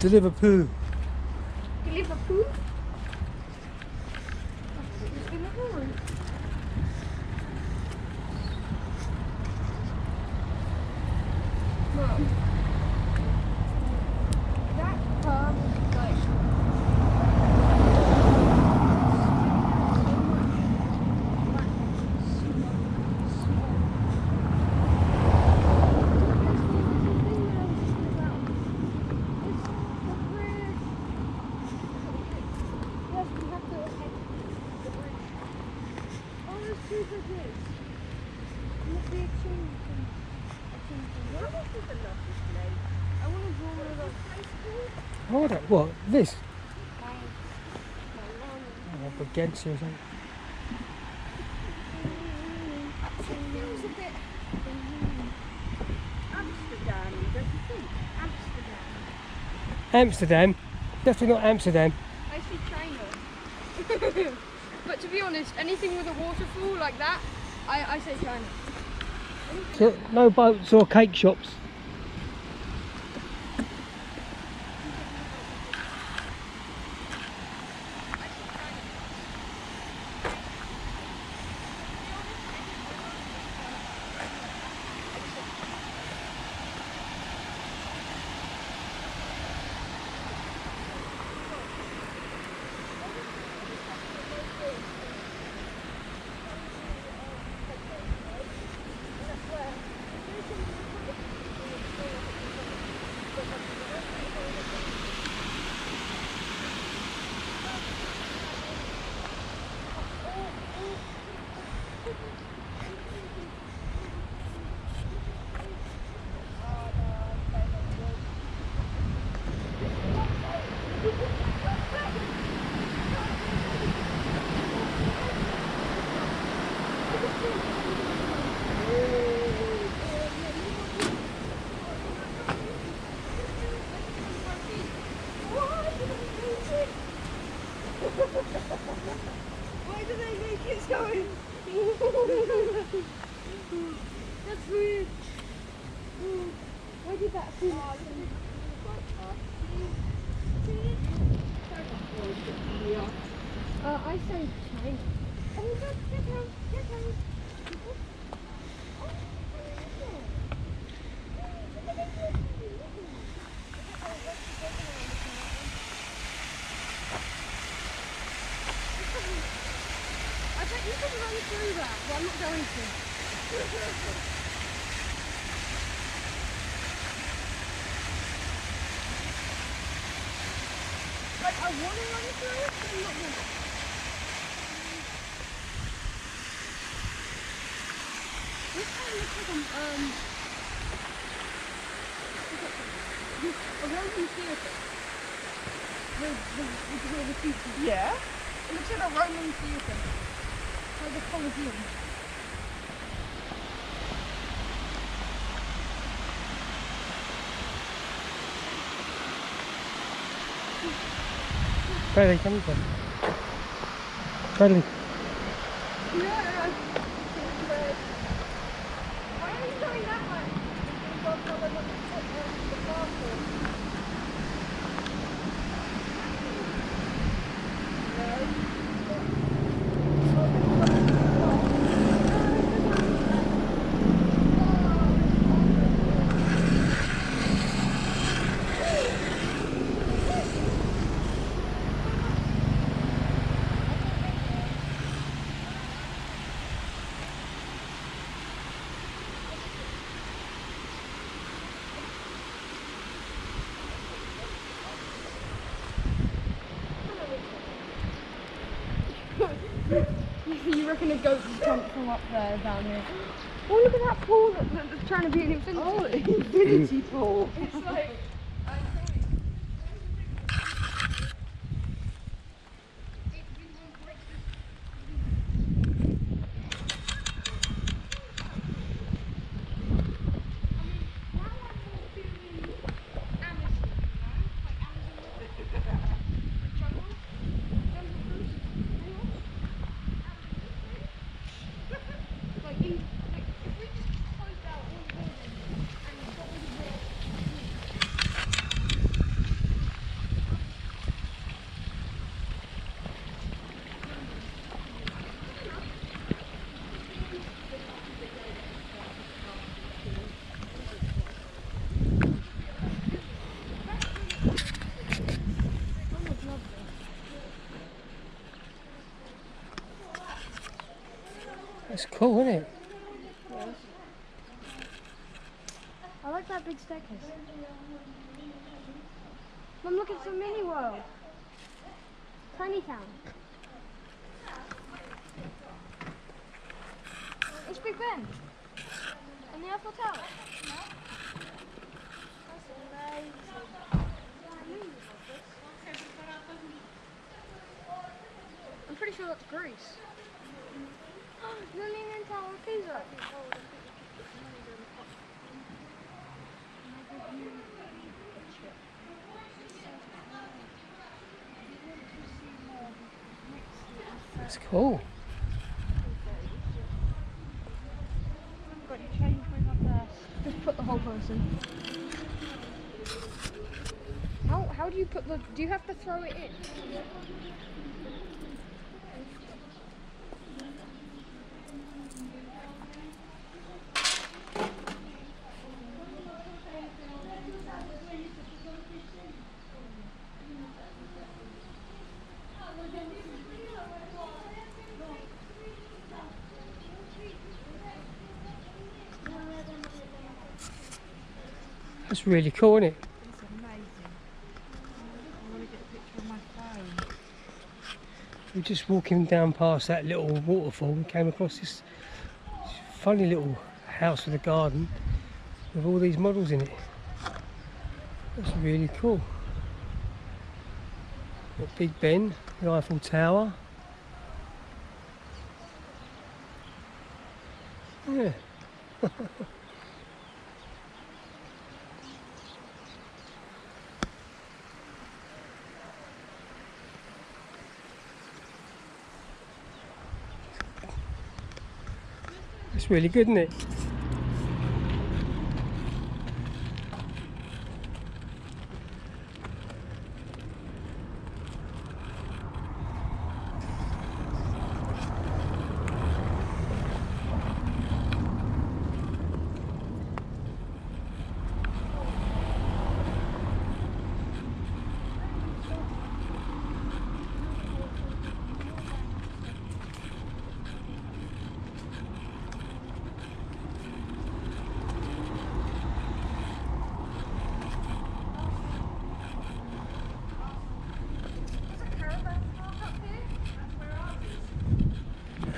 Deliver poo. Deliver food? It's been a while. Mum. That car was like Yes, we have to head the bridge. Oh, there's two bridges. And the big change thing. What is this a lovely place? I want to draw one of those places. Oh, that, what? This? My, my. Oh, against you or something. Amsterdam. Definitely not Amsterdam. I see China. to be honest, anything with a waterfall like that, I, I say China. So, no boats or cake shops. Why do they make it so? That's weird. Why did that feel? Uh, I say China. Oh, look, here comes, here comes. I bet you can run through that. Well, I'm not going to. Like, I want to run through it, but I'm not going to. This kind of looks like um, a Roman theatre. The. Yeah. It looks like a Roman theatre. Like a Colosseum. Bradley, come on. Bradley. Yeah. Why are you going that way? You've got to look at the, the castle. you reckon a goat can jump from up there down here? Oh, look at that pool that, that, that's trying to be an infinity. Oh, infinity pool. It's like. Cool, isn't it? I like that big staircase. Mum, look, it's a mini world. Tiny town. It's Big Ben. And the Eiffel Tower. I'm pretty sure that's Greece. The Leaning Tower of It's cool. Got your change when up there. Just put the whole person. How how do you put the? Do you have to throw it in? That's really cool, isn't it? It's amazing. I want to get a picture on my phone. We're just walking down past that little waterfall We came across this funny little house with a garden with all these models in it. That's really cool. Got Big Ben, the Eiffel Tower. Yeah. really good, isn't it?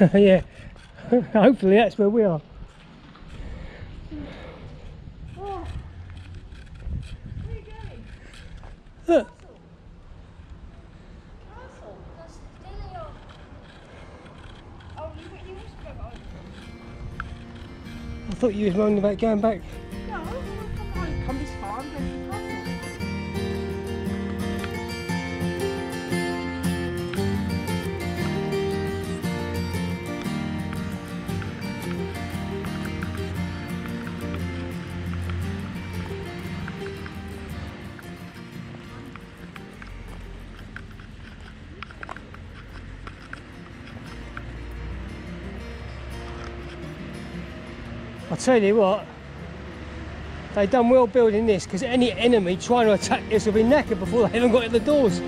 yeah. Hopefully that's where we are. Oh. Where are you going? Look, Castle. That's Delio. Oh, you, you must go on. I thought you was moaning about going back. I tell you what, they've done well building this because any enemy trying to attack this will be knackered before they even got in the doors.